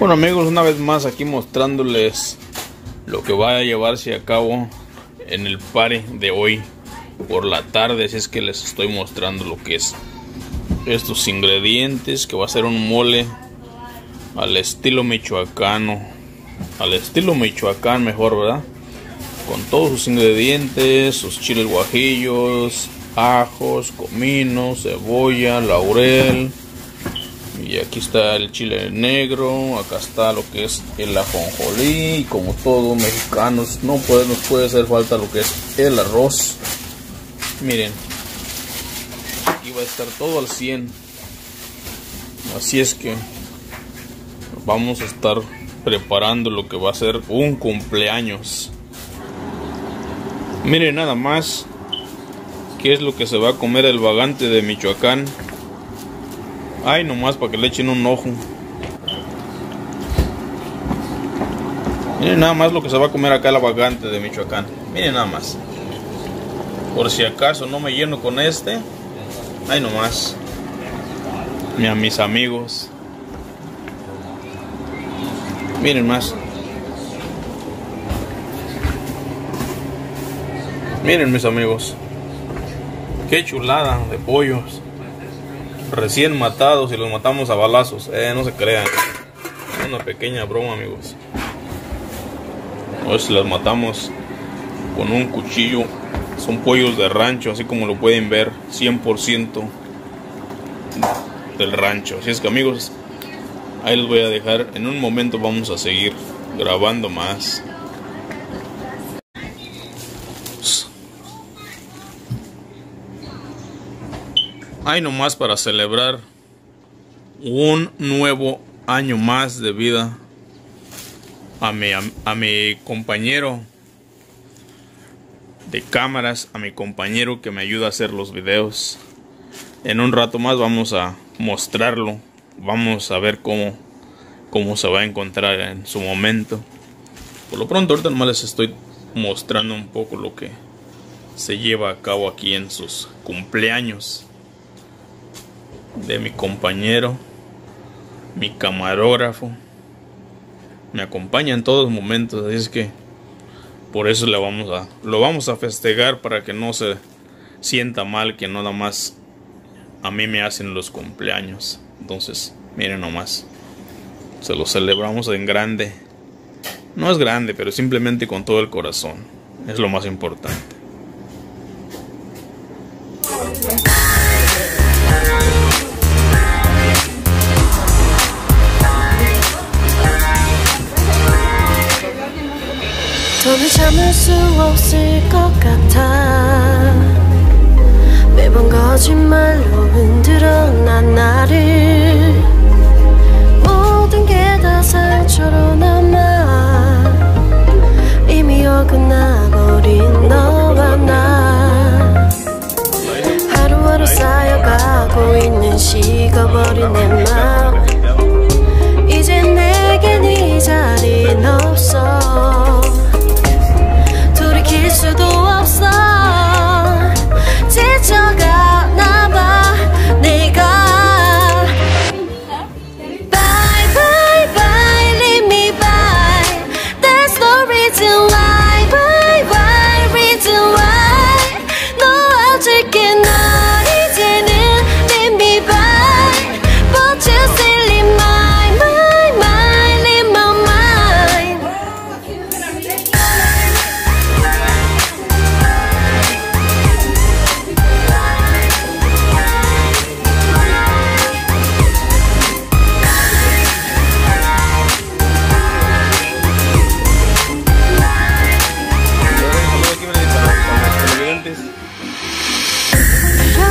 Bueno amigos, una vez más aquí mostrándoles lo que va a llevarse a cabo en el pare de hoy por la tarde. Así es que les estoy mostrando lo que es estos ingredientes, que va a ser un mole al estilo michoacano. Al estilo michoacán mejor, ¿verdad? Con todos sus ingredientes, sus chiles guajillos, ajos, comino, cebolla, laurel y aquí está el chile negro, acá está lo que es el ajonjolí, y como todos mexicanos no puede, nos puede hacer falta lo que es el arroz. Miren, aquí va a estar todo al 100. Así es que vamos a estar preparando lo que va a ser un cumpleaños. Miren nada más qué es lo que se va a comer el vagante de Michoacán. Ay, nomás para que le echen un ojo. Miren nada más lo que se va a comer acá la vagante de Michoacán. Miren nada más. Por si acaso no me lleno con este. Ay, nomás. A mis amigos. Miren más. Miren mis amigos. Qué chulada de pollos recién matados y los matamos a balazos. Eh, no se crean. Una pequeña broma, amigos. Hoy si los matamos con un cuchillo. Son pollos de rancho, así como lo pueden ver. 100% del rancho. Así es que, amigos, ahí los voy a dejar. En un momento vamos a seguir grabando más. Hay nomás para celebrar un nuevo año más de vida a mi, a, mi compañero de cámaras, a mi compañero que me ayuda a hacer los videos. En un rato más vamos a mostrarlo, vamos a ver cómo, cómo se va a encontrar en su momento. Por lo pronto ahorita nomás les estoy mostrando un poco lo que se lleva a cabo aquí en sus cumpleaños de mi compañero, mi camarógrafo. Me acompaña en todos momentos, así es que por eso le vamos a lo vamos a festejar para que no se sienta mal que nada más a mí me hacen los cumpleaños. Entonces, miren nomás. Se lo celebramos en grande. No es grande, pero simplemente con todo el corazón. Es lo más importante. 참을 수 없을 것 같아. 매번 거짓말로 흔들어 난 나를. 모든 게 다 상처로 남아. 이미 어긋나버린 너와 나. 하루하루 쌓여가고 있는 식어버린 내맘 이제 내겐 이 자리는 없어 slow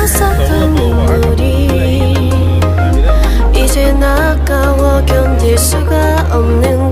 솟았던 눈물이 이제 나까워 견딜 수가 없는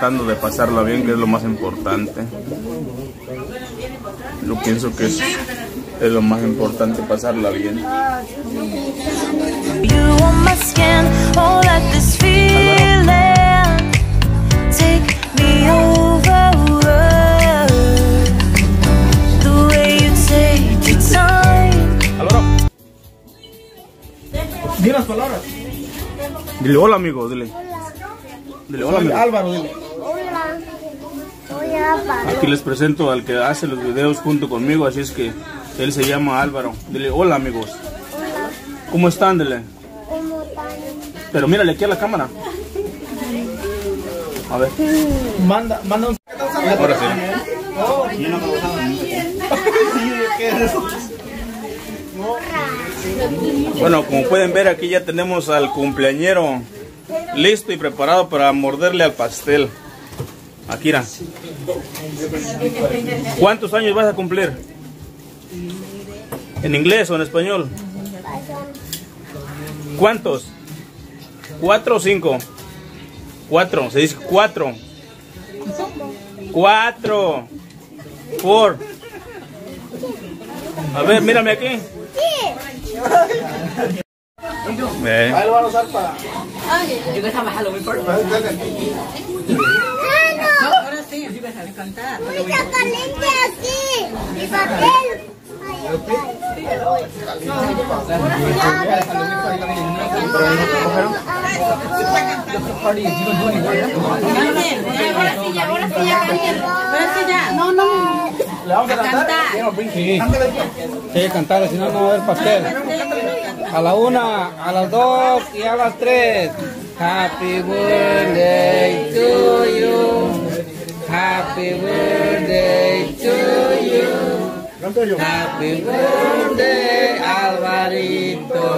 tratando de pasarla bien, que es lo más importante. Yo pienso que es, es lo más importante, pasarla bien. Dile las palabras. Dile hola, amigo, dile. Dile hola, amigo. Álvaro, dile. Aquí les presento al que hace los videos junto conmigo, así es que él se llama Álvaro. Dile hola, amigos. Hola. ¿Cómo están? Dile. ¿Cómo están? Pero mírale aquí a la cámara. A ver. Manda, manda un. Ahora sí. Bueno, como pueden ver aquí ya tenemos al cumpleañero listo y preparado para morderle al pastel. Akira. ¿Cuántos años vas a cumplir? ¿En inglés o en español? ¿Cuántos? ¿Cuatro o cinco? Cuatro, se dice cuatro. Cuatro. Four. A ver, mírame aquí. Ahí lo van a usar para. Guys have a cantar. ¡Mira, caliente aquí! ¡Mi papel! No, no. ¿Le vamos a cantar? Sí, cantar, si no, no va a haber pastel. A la una, a las dos y a las tres. Happy birthday to you. Happy birthday to you. Happy birthday, Alvarito.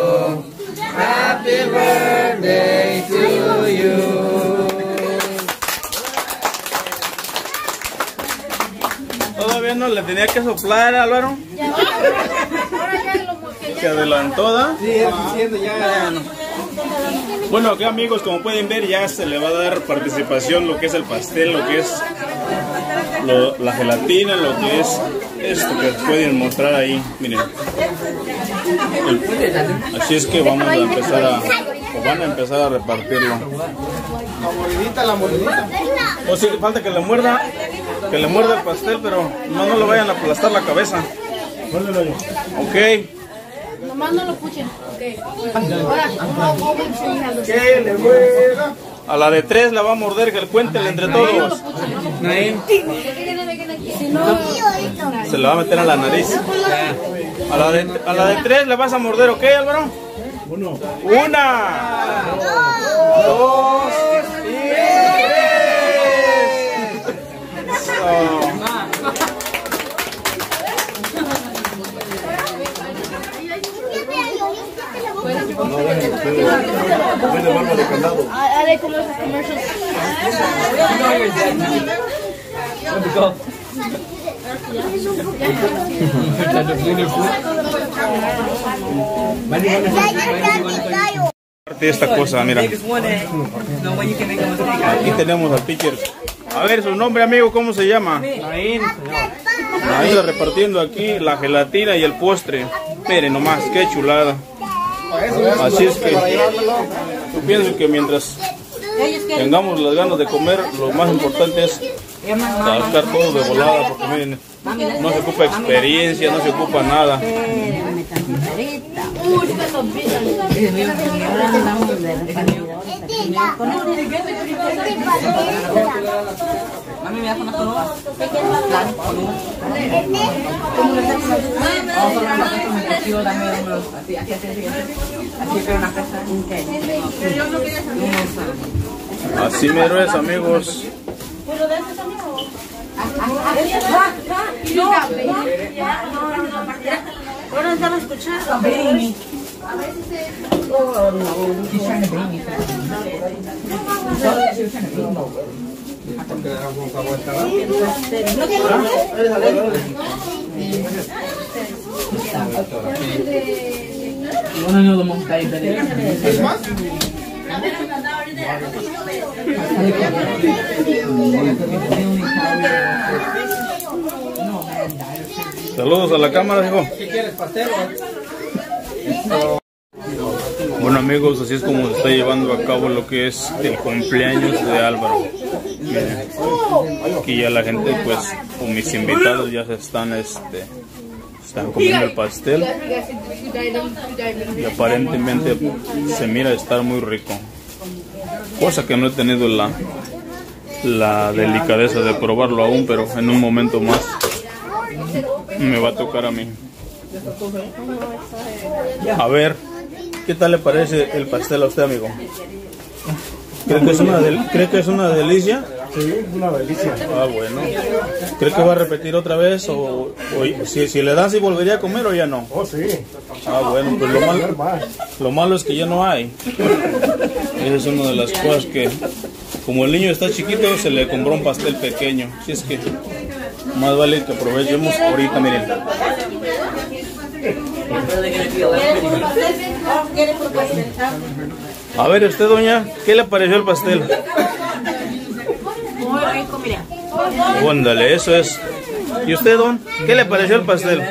Happy birthday to you. Todavía no le tenía que soplar, Álvaro. Se adelantó, ¿da? Sí, es diciendo ya, ya no. Bueno, aquí amigos, como pueden ver, ya se le va a dar participación lo que es el pastel, lo que es lo- la gelatina, lo que es esto que pueden mostrar ahí. Miren. El- así es que vamos a empezar a, o van a empezar a repartirlo. La mordidita, la mordidita. O si falta que le muerda, que le muerda el pastel, pero no, no le vayan a aplastar la cabeza. Ok. Nomás no lo escuchen. Ok. Ahora. Que le. A la de tres la va a morder, que el cuenten entre todos. Se la va a meter a la nariz. A la de, a la de tres le vas a morder, ¿ok, Álvaro? Uno. Una. Dos. Y tres. Eso. haré como esos commercials. Parte de esta cosa, mira. Biggest one, eh? No way you can make them with a big Aquí tenemos al teacher A ver, su nombre, amigo, ¿cómo se llama? Ahí está repartiendo aquí la gelatina y el postre. Miren nomás, qué chulada. Así es que yo pienso que mientras tengamos las ganas de comer, lo más importante es sacar todo de volada, porque miren, no se ocupa experiencia, no se ocupa nada. Mami, me das una. Así, así, así, así. Así, pero una casa. Así mero es, amigos. Ahora estaba escuchando. Uno no lo monta ahí, pero- Saludos a la cámara, hijo. ¿Qué quieres, pastel? Bueno amigos, así es como se está llevando a cabo lo que es el cumpleaños de Álvaro. Miren, aquí ya la gente, pues, con mis invitados ya se están, este, están comiendo el pastel y aparentemente se mira estar muy rico. Cosa que no he tenido la, la delicadeza de probarlo aún, pero en un momento más me va a tocar a mí. A ver, ¿qué tal le parece el pastel a usted, amigo? ¿Cree que es una, del- ¿cree que es una delicia? Sí, una delicia. Ah, bueno. ¿Cree que va a repetir otra vez? O, o si, si le dan, si volvería a comer o ya no? Oh, sí. Ah, bueno, pues lo malo, lo malo es que ya no hay. Esa es una de las cosas que, como el niño está chiquito, se le compró un pastel pequeño. Así es que más vale que aprovechemos ahorita, miren. A ver, usted, doña, ¿qué le pareció el pastel? Muy rico, mira. Óndale, eso es. ¿Y usted, don? ¿Qué le pareció el pastel?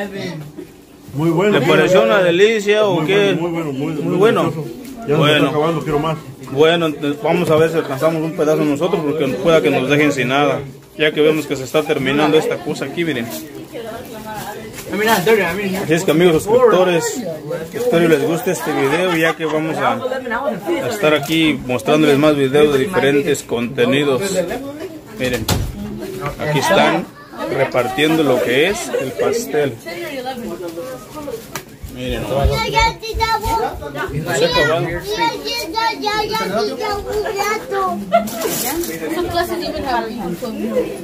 Muy bueno. ¿Le pareció una delicia o Muy qué? bueno, muy bueno, muy, Muy bueno. delicioso. Ya se Bueno. está acabando, quiero más. Bueno, entonces vamos a ver si alcanzamos un pedazo nosotros porque pueda que nos dejen sin nada. Ya que vemos que se está terminando esta cosa aquí, miren. Así es que amigos suscriptores, espero les guste este video ya que vamos a, a estar aquí mostrándoles más videos de diferentes contenidos. Miren, aquí están repartiendo lo que es el pastel. Miren, nomás. Ya, ya, te llamo.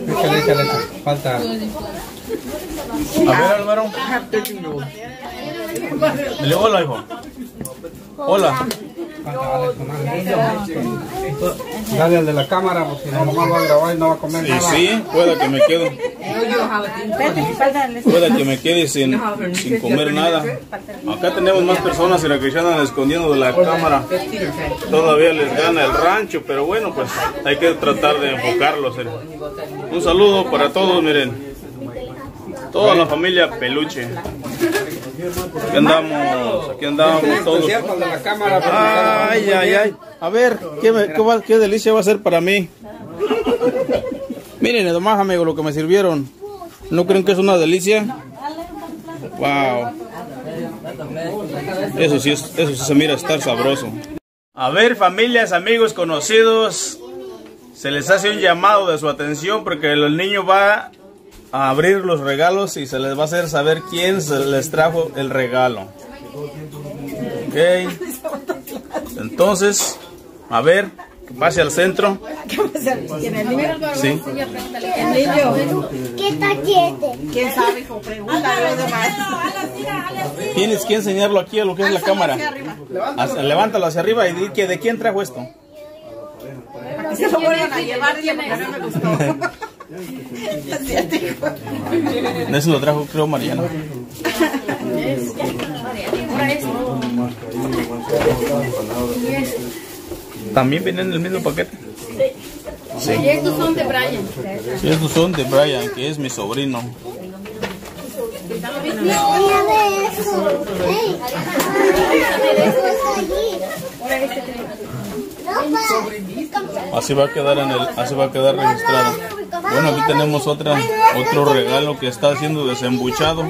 No échale. Falta. A ver, Álvaro. Dile hola, hijo. Hola. Dale al de la cámara, porque no nomás va a grabar y no va a comer Y nada. sí, pueda que me quede, pueda que me quede sin, sin comer nada. Acá tenemos más personas y la que se andan escondiendo de la cámara. Todavía les gana el rancho, pero bueno, pues hay que tratar de enfocarlos. eh. Un saludo para todos, miren. Toda la familia Peluche. Aquí andamos, aquí andamos todos. Ay, ay, ay. A ver, ¿qué, qué, va- qué delicia va a ser para mí. Miren, nomás, amigo, lo que me sirvieron. ¿No creen que es una delicia? Wow. Eso sí, es, eso sí se mira estar sabroso. A ver, familias, amigos, conocidos. Se les hace un llamado de su atención porque el niño va a abrir los regalos y se les va a hacer saber quién se les trajo el regalo. Ok. Entonces, a ver, pase al centro. Sí. ¿Qué está quieto? ¿Quién sabe, hijo? Pregunta a los demás. Tienes que enseñarlo aquí a lo que es la cámara. Levántalo hacia arriba y di que de quién trajo esto. Aquí se lo vuelvan a llevar, porque no me gustó. Eso lo trajo, creo, Mariana. También viene en el mismo paquete. Sí. Y estos son de Brian. Y estos son de Brian, que es mi sobrino. Así va a quedar en el, así va a quedar registrado. Bueno, aquí tenemos otra, otro regalo que está siendo desembuchado.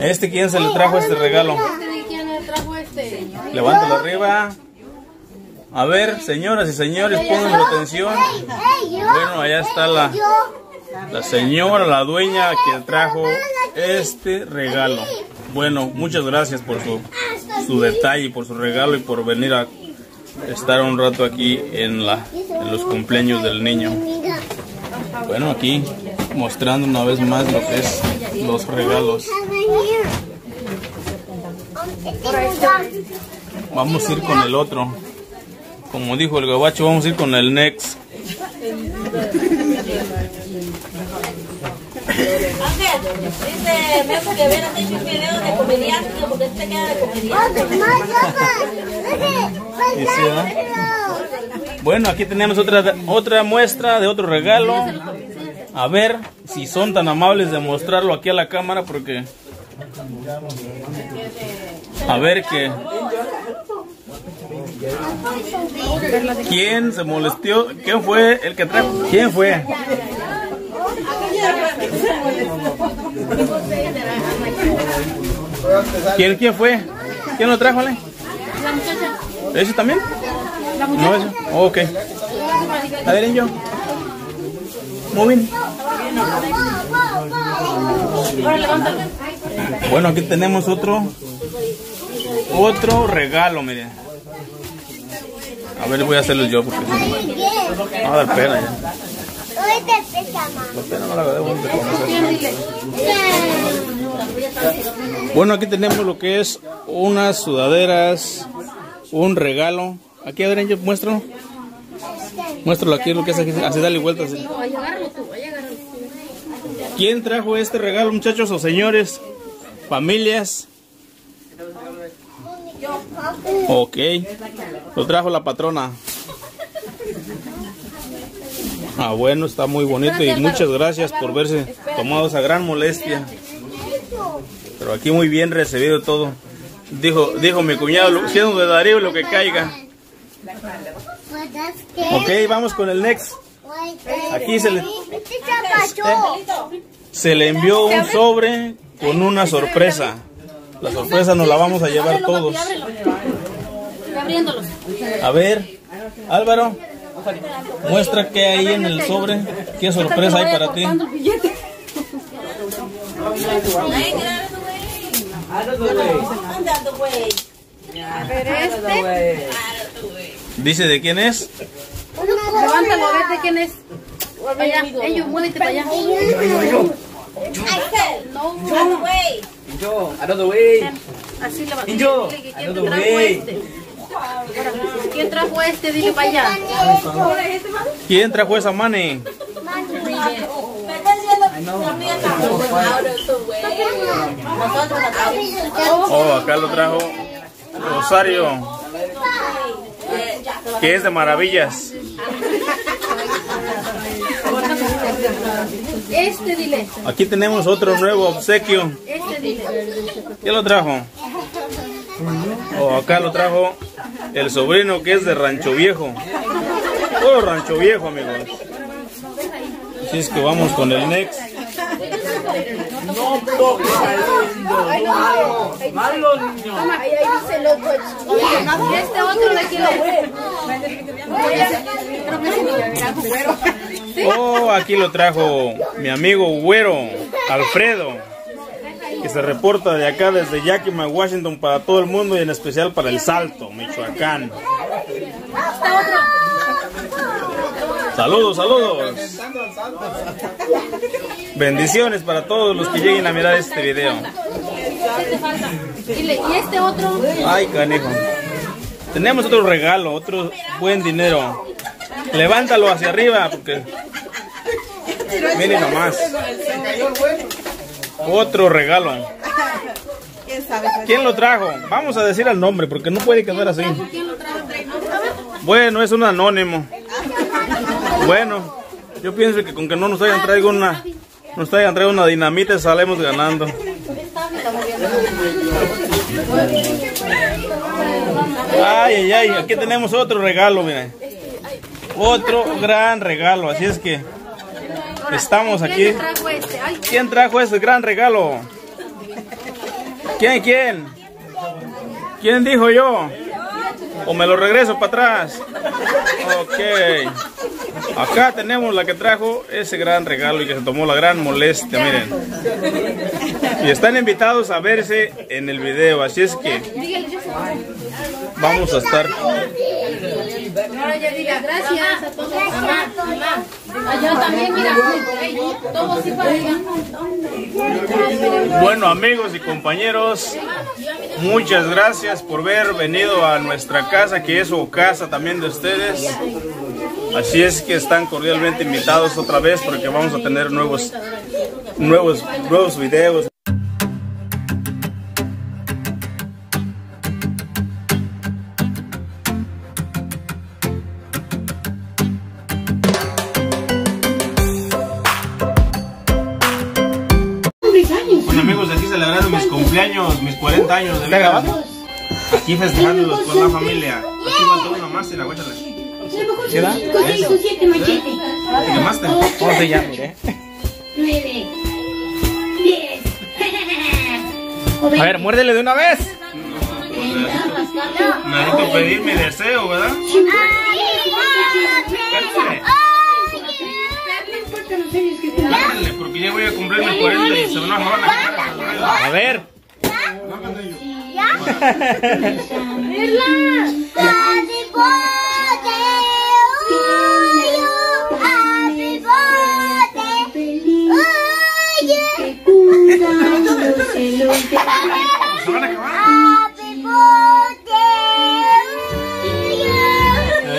¿Este quién se le trajo este regalo? ¿De quién le trajo este? Levántalo arriba. A ver, señoras y señores, pongan atención. Bueno, allá está la, la señora, la dueña que trajo este regalo. Bueno, muchas gracias por su, su detalle, por su regalo y por venir a estar un rato aquí en, la, en los cumpleaños del niño. Bueno, aquí mostrando una vez más lo que es los regalos. Vamos a ir con el otro. Como dijo el gabacho, vamos a ir con el next. Ángel, dice Mepo que hubieras hecho un video de comediante porque este queda de comediante. Y sí, ¿verdad? Bueno, aquí tenemos otra, otra muestra de otro regalo. A ver si son tan amables de mostrarlo aquí a la cámara porque... A ver que... ¿Quién se molestó? ¿Quién fue el que trajo? ¿Quién fue? ¿Quién, quién fue? ¿Quién lo trajo, Ale? La muchacha. ¿Ese también? La No, muchacha. ese. ok. A ver, yo. Muy bien. Ahora levántalo. Bueno, aquí tenemos otro. Otro regalo, miren. A ver, voy a hacerlo yo porque no me va a dar pena ya. Bueno, aquí tenemos lo que es unas sudaderas, un regalo. Aquí, a ver, yo muestro. Muéstralo aquí, lo que es aquí. Así, dale vueltas. ¿Quién trajo este regalo, muchachos o señores? Familias. Ok. Lo trajo la patrona. Ah, bueno, está muy bonito y muchas gracias por verse tomado esa gran molestia. Pero aquí muy bien recibido todo. Dijo, dijo mi cuñado, siendo de Darío lo que caiga. Ok, vamos con el next. Aquí se le, se le envió un sobre con una sorpresa. La sorpresa nos la vamos a llevar todos. A ver, Álvaro, muestra qué hay en el sobre. ¿Qué sorpresa hay para ti? A ver, este. Dice de quién es. Levántalo a ver de quién es. Allá. Ellos, muévete para allá. Ángel, No, andando, güey. Yo, another way. así levanta. Yo, quién another trajo way. este. ¿Quién trajo este? Dile para allá. ¿Quién trajo esa acá. Oh, acá lo trajo Rosario, que es de maravillas. Este, dile. Aquí tenemos otro nuevo obsequio. Este, dile. ¿Quién lo trajo? Oh, acá lo trajo el sobrino que es de Rancho Viejo. Todo Rancho Viejo, amigos. Así es que vamos con el next. Toma, ahí, ahí dice el otro. ¿Y este otro de quién es? Oh, aquí lo trajo mi amigo Güero, Alfredo, que se reporta de acá desde Yakima, Washington, para todo el mundo y en especial para el Salto, Michoacán. Saludos, saludos. Bendiciones para todos los que lleguen a mirar este video. ¿y este otro? Ay, canijo. Tenemos otro regalo, otro buen dinero. Levántalo hacia arriba porque... Miren nomás. Otro regalo. ¿Quién lo trajo? Vamos a decir el nombre porque no puede quedar así. Bueno, es un anónimo. Bueno, yo pienso que con que no nos hayan traído una, nos hayan traído una dinamita salemos ganando. Ay, ay, ay, aquí tenemos otro regalo, miren. Otro gran regalo, así es que estamos aquí. este? ¿Quién trajo ese gran regalo? ¿Quién, quién? ¿Quién dijo yo? ¿O me lo regreso para atrás? Ok. Acá tenemos la que trajo ese gran regalo y que se tomó la gran molestia, miren. Y están invitados a verse en el video, así es que vamos a estar... ahora ya diga gracias a todos. Mamá, mamá. Yo también, mira. Ey, Todo así para ella. Bueno amigos y compañeros, muchas gracias por haber venido a nuestra casa, que es su casa también de ustedes. Así es que están cordialmente invitados otra vez porque vamos a tener nuevos, nuevos, nuevos videos. Cumpleaños, mis 40 años de vida. Aquí festejándolos con la familia. Aquí faltó una más y la machetes. ¿Te quemaste? ¿Cómo se llama? Mire. Nueve. Diez. A ver, muérdele de una vez. Necesito pedir mi deseo, ¿verdad? Dale, porque ya voy a cumplir mis 40 y se van a la A ver.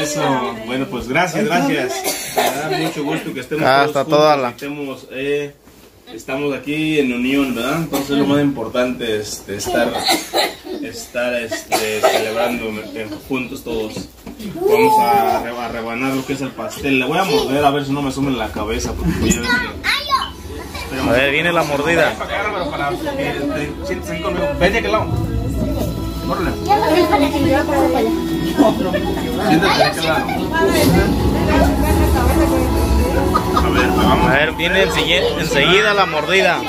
Eso, bueno, pues gracias, gracias. Me da mucho gusto que estemos Ah, todos juntos, toda la- que estemos, eh, estamos aquí en unión, ¿verdad? Entonces lo más importante es de estar, estar este, celebrando eh, juntos todos. Vamos a, re- a rebanar lo que es el pastel. Le voy a morder a ver si no me sume en la cabeza. Porque ves que- A ver, viene la mordida. Ven aquí conmigo. Vete a aquel lado. Córrele. De aquel lado. A ver, vamos. A ver, viene enseguida, enseguida la mordida.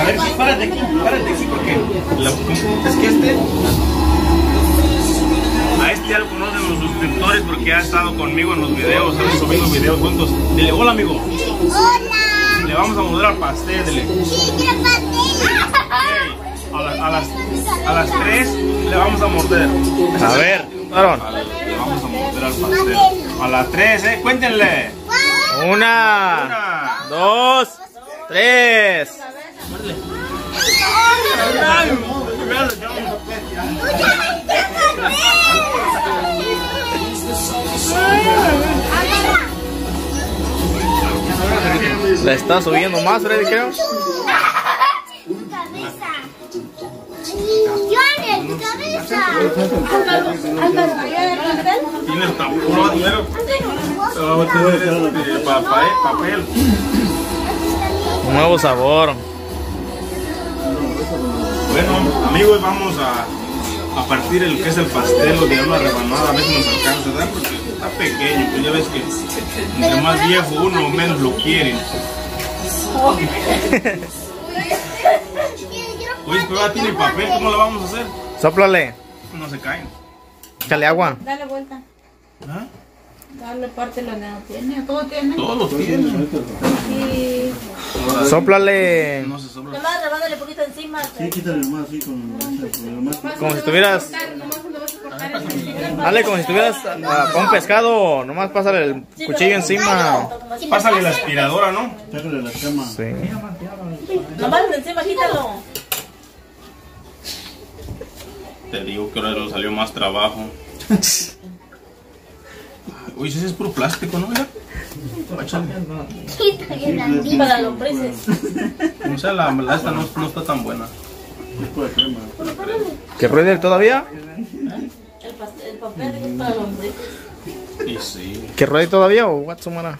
A ver, sí, párate aquí, párate aquí porque la- es que este a este ya lo conocen los suscriptores porque ha estado conmigo en los videos, hemos subido videos juntos. Dile, hola amigo, Hola. le vamos a morder al pastel, dile. Sí, pastel. A, la- a las, a las 3 le vamos a morder. A ver, Aaron. Le vamos a morder al pastel. A las 3, eh, cuéntenle. Una, Una. dos, tres. La está subiendo más, Freddy, creo. Tu cabeza. Johnny, tu cabeza. Tienes tan puro dinero. Papel, papel. Un nuevo sabor. Bueno, amigos, vamos a, a partir el que es el pastel o de una rebanada, a ver si nos alcanza, ¿verdad? Porque está pequeño, pues ya ves que entre más viejo uno, menos lo quieren. Oye, pero ahora tiene papel, ¿cómo lo vamos a hacer? Sóplale. No se caen. Échale agua. Dale vuelta. ¿Ah? Dale parte lo que no tiene. Todo tiene. Todos tienen. Y Ahora, Sóplale. No se sobra. nomás rebándole poquito encima. Sí, quítale más así con. Como si estuvieras. Dale como si estuvieras ah, con pescado. Nomás pásale el cuchillo encima. Pásale la aspiradora, ¿no? Sácale la cama. Sí. Nomás encima, quítalo. Te digo que ahora nos salió más trabajo. Uy, ese es puro plástico, ¿no? Mira. Sí, está bien blandito. Para lombrices. O sea, la, la esta no, no está tan buena. ¿Que ruede todavía? El, pastel, el papel es para. Y sí. ¿Que ruede todavía o what's the matter?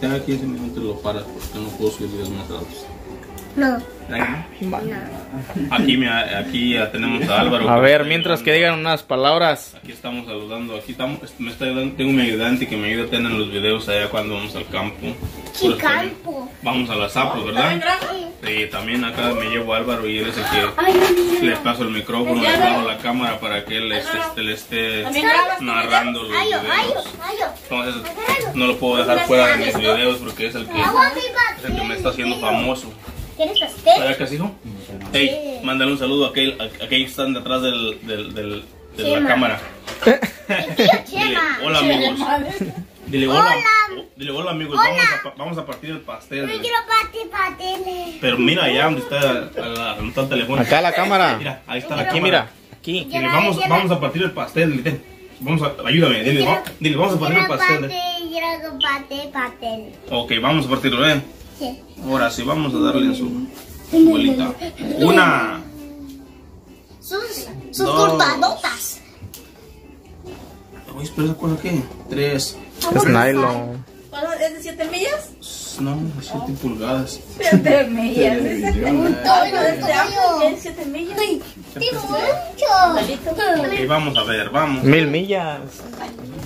Cada 15 minutos lo paras porque no puedo subir videos más altos. No. Aquí, me, aquí ya tenemos a Álvaro. A ver, mientras que digan unas palabras. Aquí estamos saludando. Aquí estamos, me está ayudando. Tengo mi ayudante que me ayuda a tener los videos allá cuando vamos al campo. Sí, campo. Vamos a las zapos, ¿verdad? Sí, también acá me llevo a Álvaro y él es el que Ay, le paso el micrófono, le paso la cámara para que él este, este, le esté narrando los Ayo, ayo, videos. ayo. Entonces no lo puedo dejar fuera de mis videos porque es el que, es el que me está haciendo famoso. ¿Quieres pastel? ¿Sabes qué, hijo? Hey, mándale un saludo a aquel, a aquel que están detrás del, del, del- de la cámara. Tío Dile, Chema. hola amigos. Dile hola. Hola. Dile hola amigos. Hola. Vamos, a, pa- vamos a partir el pastel. Yo quiero pastel, pasteles. Pero mira allá donde está, a la- donde está el teléfono. Acá la cámara. Mira, ahí está la Aquí, cámara. mira. Aquí. Dile, vamos, vamos a partir el pastel. Dile. Vamos a, ayúdame. Dile, va- dile, vamos a partir el pastel. pastel, quiero pastel, pastel. Ok, vamos a partirlo, ven. Sí. Ahora sí, vamos a darle en su bolita. Una. Sus, sus Dos. cortadotas. Oye, pero esa cosa qué? Tres. Es nylon. ¿Cuál ¿Es de 7 millas? No, siete pulgadas. 7 millas. Todo ¿Es de amplio? el ¿Es 7 millas? Mucho. Ok, vamos a ver, vamos. Mil millas.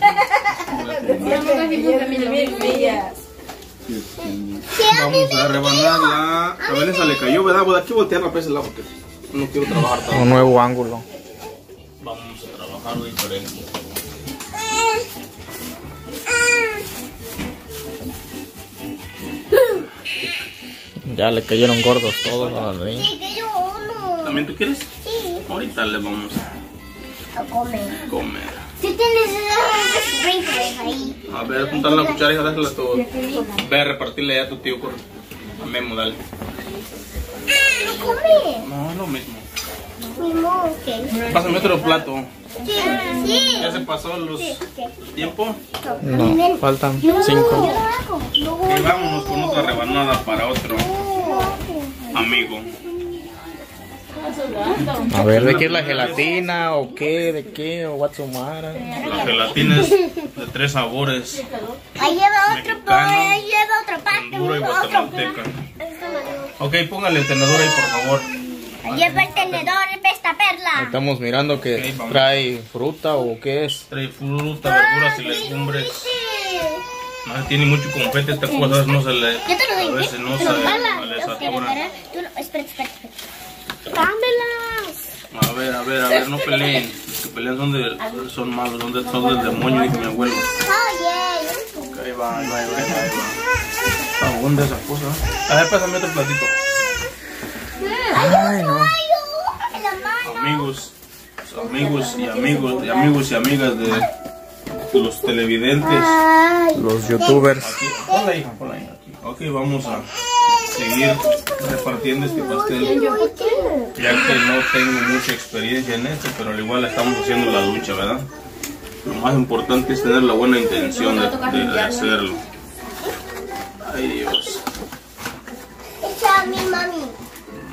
Mil millas. Sí, a mí Vamos a rebanarla. A Vanessa le cayó, ¿verdad? Voy aquí voltearla para ese lado porque no quiero trabajar tanto. Un nuevo ángulo. Vamos a trabajar diferente. Ya le cayeron gordos todos a la uno. ¿También tú quieres? Sí, Ahorita le vamos a comer. a tienes esos sprinkles ahí. A ver, apuntar la cuchara y dásela todo. Ve a repartirle ya a tu tío, corre. A Memo, dale. Ah, no come. No, es lo mismo. Mismo, ok. Pásame otro plato. Sí, sí. ¿Ya se pasó los Sí, tiempo? No, faltan cinco. no hago. No, Y vámonos con otra rebanada para otro amigo. A ver, ¿de qué es la gelatina o qué? ¿De qué? ¿O matter? La gelatina es de tres sabores. Ahí lleva otro, Mexicano, ahí lleva otra parte. Honduras y otro. guatemalteca. Ok, póngale el tenedor ahí, por favor. Ahí lleva el tenedor, esta perla. Estamos mirando que trae fruta o qué es. Trae fruta, verduras y legumbres. No, tiene mucho confete, esta cosa no se le... Yo te lo A doy. veces no se le, espera, satura. espera, espera, espera. Dámelas. A ver, a ver, a ver, no peleen. Los que pelean son, de, son malos, son, de, son del demonio, dice mi abuelo. Oye. Ok, ahí va, ahí va, ahí va, ahí va. ahí va. Está buena esa cosa. A ver, pásame otro platito. Ay, no. Amigos, amigos y amigos y amigos y amigas de los televidentes. Los youtubers. Aquí, ponla hija, ponla ahí. Aquí. Ok, vamos a seguir repartiendo este pastel. Ya que no tengo mucha experiencia en esto, pero al igual estamos haciendo la lucha, ¿verdad? Lo más importante es tener la buena intención de, de- de hacerlo. Ay Dios, Echa a mí, mami.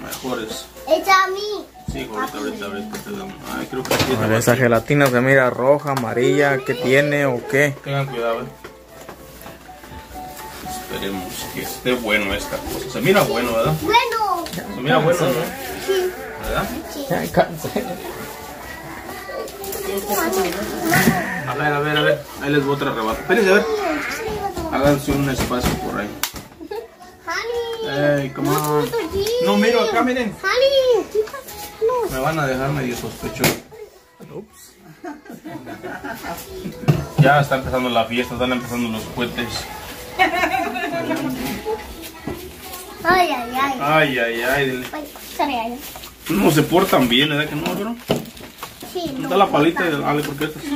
mejores. Echa a mí. Sí, ahorita, ahorita, ahorita te damos. Ay, creo que aquí A ver, esa gelatina se mira roja, amarilla, ¿qué tiene o qué? Tengan cuidado, ¿eh? Esperemos que esté bueno esta cosa. Se mira bueno, ¿verdad? Bueno. Se mira bueno, ¿no? ¿Verdad? A ver, a ver, a ver. Ahí les voy otra rebata. Espérense, a ver. Háganse un espacio por ahí. Honey. Ey, come on. No, miro acá, miren. Me van a dejar medio sospechoso. Ya está empezando la fiesta, están empezando los cohetes. Ay, ay, ay. Ay, ay, ay. No se portan bien, ¿verdad que no, bro? Sí, no. Está la palita de Ale, ¿por qué estás? Ya,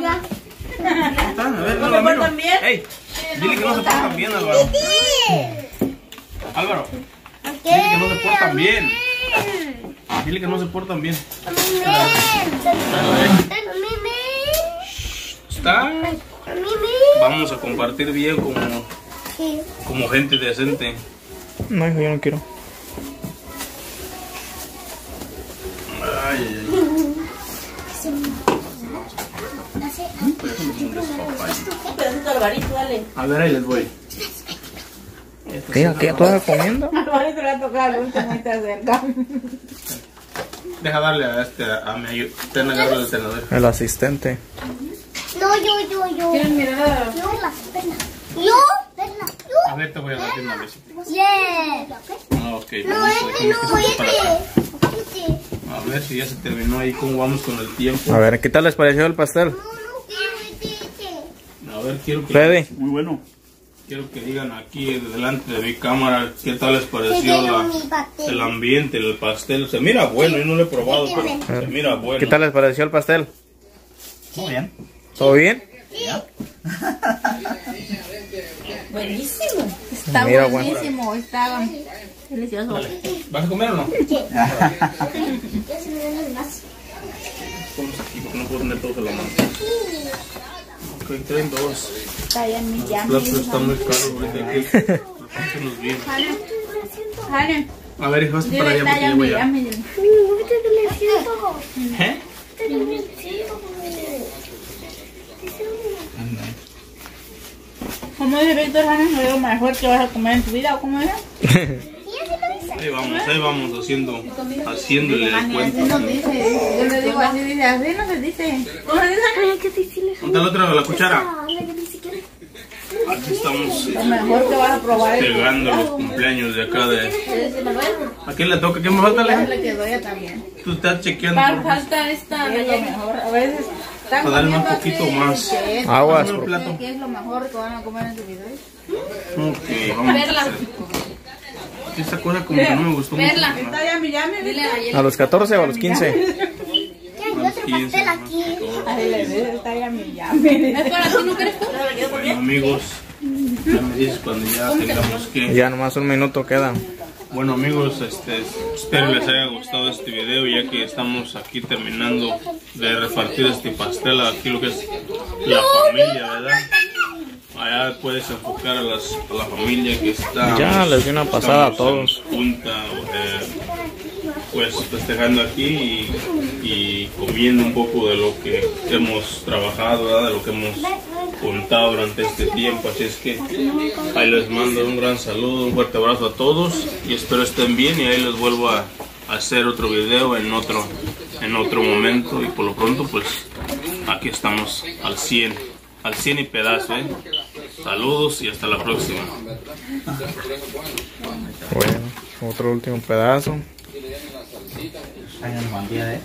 ya. Está, a ver, no. Ey, dile que no se portan bien, Álvaro. Álvaro, dile que no se portan bien. Dile que no se portan bien. Está. Vamos a compartir bien como, Sí. como gente decente. No, hijo, yo no quiero. Ay. A ver, ahí les voy. ¿Qué? ¿Qué? ¿Tú estás comiendo? Alvarito le ha tocado el último y está cerca. Deja darle a este, a mi ayuda. Ten agarra el tenedor. El asistente. Yo, yo, yo. ¿Quieren mirar? Yo, Perla. Yo. A ver, te voy a dar una vez. Yeah. Ah, ok. No, este no, este. Este. A ver si ya se terminó ahí, cómo vamos con el tiempo. A ver, ¿qué tal les pareció el pastel? No, no quiero este, este. A ver, quiero que, Freddy. Muy bueno. quiero que digan aquí delante de mi cámara qué tal les pareció la, el ambiente, el pastel. Se mira bueno, yo no lo he probado, pero se mira bueno. ¿Qué tal les pareció el pastel? Muy bien. ¿Todo bien? Buenísimo. Está Mira, bueno. buenísimo, está delicioso. ¿Vas a comer o no? Ya se me dan las más. Vamos aquí, porque no puedo tener todos en la mano. Ok, traen dos. Está ya en mi Los llama. platos están muy caros ahorita aquí. Repártenos bien. Jale, A ver, hijo, hazte para allá porque yo voy siento. ¿Eh? Ahorita que me siento. ¿Cómo dice Víctor Hannes? ¿Es lo mejor que vas a comer en tu vida o cómo era? Y así lo dice. Ahí vamos, ahí vamos haciendo, haciéndole el Así cuento. nos dice. Yo le digo así, dice, así no se dice. ¿Cómo se dice? Ay, qué difícil es. Ponte la otra, la cuchara. Ah, la siquiera. Aquí estamos Lo mejor que vas a probar pegando los cumpleaños de acá de... ¿A quién le toca? ¿Qué me falta, le quedó ya también. Tú estás chequeando por. Falta esta. Es lo mejor. A veces están Para darle un comiendo poquito así, más. que es- Aguas. ¿Qué es lo mejor que van a comer en tu vida? Ok, vamos a Perla. hacer. Esta cosa como que no me gustó mucho. Perla. Está ya mi llame, Dile a. ¿A los 14 o a los 15? Ya, hay otro 15, pastel aquí. Ay, le dice, está ya mi llame. ¿Es para ti, no quieres tú? Bueno, amigos, ya me dices cuando ya tengamos que... Ya nomás un minuto queda. Bueno amigos, este, espero les haya gustado este video ya que estamos aquí terminando de repartir este pastel aquí lo que es la familia, ¿verdad? Allá puedes enfocar a, las, a la familia que está Ya, les di una pasada a todos. Junta, eh, pues festejando aquí y, y comiendo un poco de lo que hemos trabajado, ¿verdad? de lo que hemos contado durante este tiempo. Así es que ahí les mando un gran saludo, un fuerte abrazo a todos y espero estén bien y ahí les vuelvo a hacer otro video en otro, en otro momento y por lo pronto pues aquí estamos al 100, al 100 y pedazo. ¿eh? Saludos y hasta la próxima. Bueno, otro último pedazo.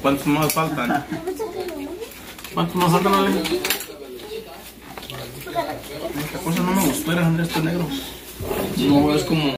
¿Cuántos más faltan? ¿Cuántos más faltan, Ale? Esta cosa no me gustó, era Andrés, este negro. No, es como...